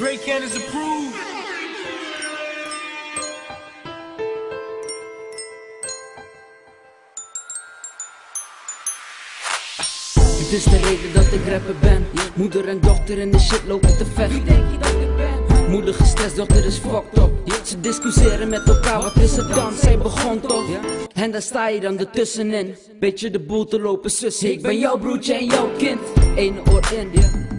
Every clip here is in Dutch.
Break is approved. Het is de reden dat ik rapper ben. Moeder en dochter in de shit lopen te vechten. Moeder gestrest, dochter is fucked up. Ze discussiëren met elkaar, wat is het dan? Zij begon toch? En daar sta je dan ertussenin. Beetje de boel te lopen, zus. Ik ben jouw broertje en jouw kind. Eén oor in,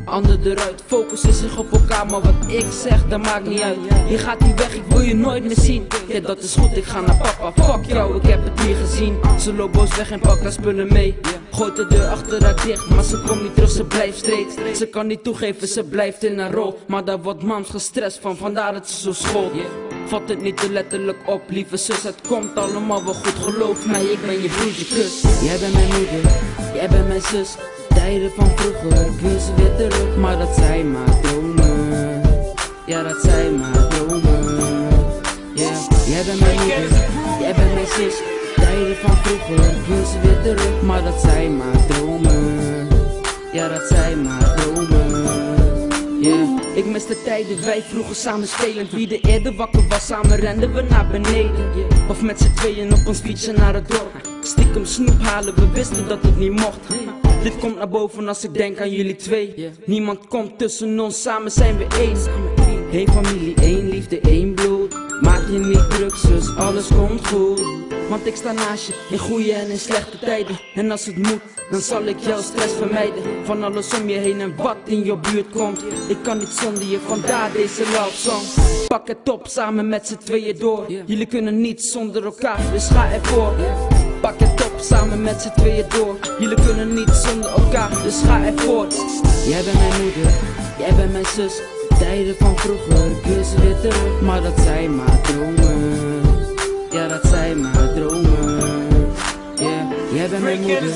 ander eruit. Focussen zich op elkaar, maar wat ik zeg, dat maakt niet uit. Je gaat niet weg, ik wil je nooit meer zien. Ja, dat is goed, ik ga naar papa. Fuck jou, ik heb het hier gezien. Ze loopt boos weg en pakt haar spullen mee. Gooit de deur achter haar dicht, maar ze komt niet terug, ze blijft streed. Ze kan niet toegeven, ze blijft in haar rol. Maar daar wordt mams gestrest van, vandaar dat ze zo schoot. Vat het niet te letterlijk op, lieve zus, het komt allemaal wel goed, geloof mij, ik ben je broertje kus. Jij bent mijn moeder, jij bent mijn zus. Tijden van vroeger, ik wil ze weer terug, maar dat zijn maar dromen. Ja, dat zijn maar dromen. Yeah. Jij bent mijn moeder, jij bent mijn zus. Tijden van vroeger, ik wil ze weer terug, maar dat zijn maar dromen. Ja, dat zijn maar dromen. Yeah. Ik mis de tijden, wij vroeger samen spelend. Wie de eerder wakker was, samen renden we naar beneden. Of met z'n tweeën op ons fietsen naar het dorp. Stiekem snoep halen, we wisten dat het niet mocht. Dit komt naar boven als ik denk aan jullie twee. Niemand komt tussen ons, samen zijn we één. Eén familie, één liefde, één bloed. Maak je niet druk, zus, alles komt goed. Want ik sta naast je in goede en in slechte tijden. En als het moet, dan zal ik jouw stress vermijden. Van alles om je heen en wat in je buurt komt. Ik kan niet zonder je, vandaar deze love song. Pak het op samen met z'n tweeën door. Jullie kunnen niet zonder elkaar, dus ga ervoor. Pak het samen met z'n tweeën door. Jullie kunnen niet zonder elkaar, dus ga ervoor. Jij bent mijn moeder, jij bent mijn zus. Tijden van vroeger, ik wil ze weer terug. Maar dat zijn maar dromen. Ja, dat zijn maar dromen. Yeah. Jij bent mijn moeder,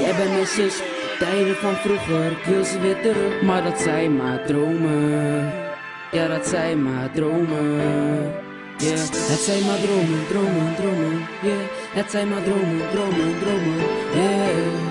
jij bent mijn zus. Tijden van vroeger, ik wil ze weer terug. Maar dat zijn maar dromen. Ja, dat zijn maar dromen. Yeah. Het zijn maar dromen, dromen, dromen. Yeah. Het zijn maar dromen, dromen, dromen. Yeah.